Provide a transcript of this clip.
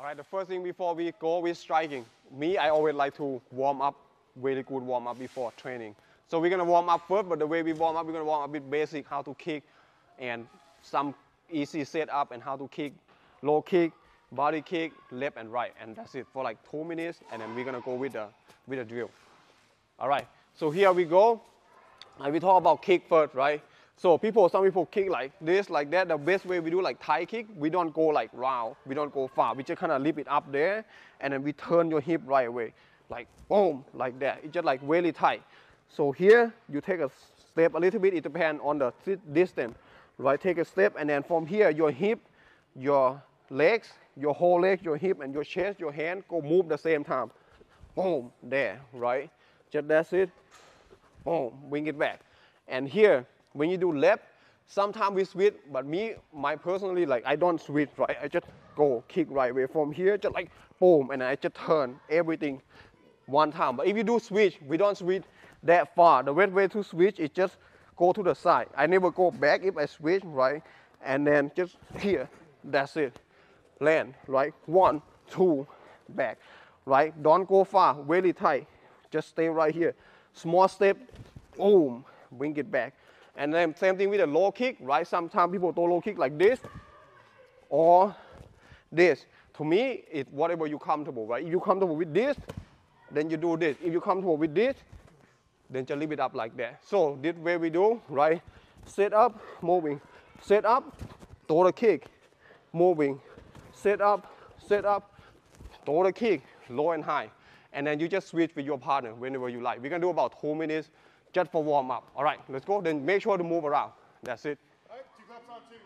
All right, the first thing before we go with striking, me, I always like to warm up, really good warm up before training. So we're gonna warm up first, but the way we warm up, we're gonna warm up with basic, how to kick, and some easy setup and how to kick, low kick, body kick, left and right, and that's it for like two minutes, and then we're gonna go with the, with the drill. All right, so here we go. Like we talk about kick first, right? So people, some people kick like this, like that. The best way we do like Thai kick, we don't go like round, we don't go far. We just kind of lift it up there, and then we turn your hip right away, like boom, like that. It's just like really tight. So here you take a step a little bit. It depends on the distance, right? Take a step, and then from here your hip, your legs, your whole leg, your hip, and your chest, your hand go move the same time. Boom, there, right? Just that's it. Boom, bring it back. And here when you do left, sometimes we switch, but me, my personally, like I don't switch, right? I just go kick right way from here, just like boom, and I just turn everything one time. But if you do switch, we don't switch that far. The way to switch is just go to the side. I never go back if I switch, right? And then just here, that's it. Land, right? One, two, back, right? Don't go far, really tight. Just stay right here. Small step, boom, bring it back. And then same thing with a low kick, right? Sometimes people throw low kick like this or this. To me, it's whatever you comfortable, right? If you're comfortable with this, then you do this. If you're comfortable with this, then just leave it up like that. So this way we do, right? Set up, moving. Set up, throw the kick, moving. Set up, set up, throw the kick, low and high. And then you just switch with your partner whenever you like. We're gonna do about two minutes just for warm up. All right, let's go. Then make sure to move around. That's it. All right, two claps on two.